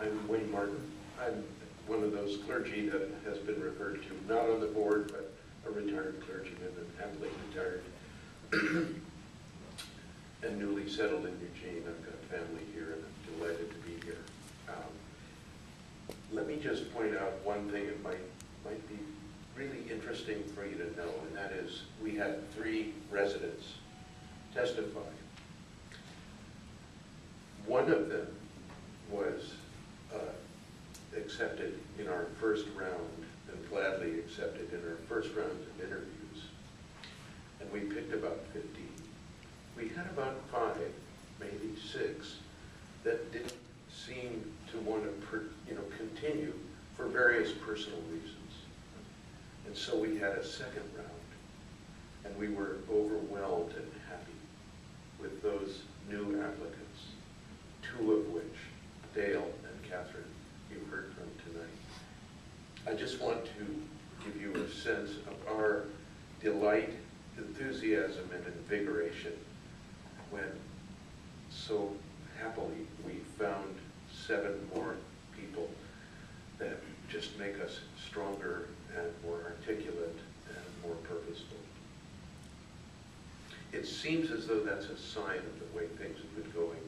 I'm Wayne Martin. I'm one of those clergy that has been referred to, not on the board, but a retired clergyman and happily retired. And newly settled in Eugene. I've got family here and I'm delighted to be here. Um, Let me just point out one thing that might, might be really interesting for you to know, and that is, we had three residents testify. One of them was uh, accepted in our first round and gladly accepted in our first round of interviews. And we picked about 15. We had about five, maybe six, that didn't seem to want to, per- you know, continue for various personal reasons. And so we had a second round, and we were overwhelmed and happy with those new applicants, two of which, Dale I just want to give you a sense of our delight, enthusiasm, and invigoration when so happily we found seven more people that just make us stronger and more articulate and more purposeful. It seems as though that's a sign of the way things have been going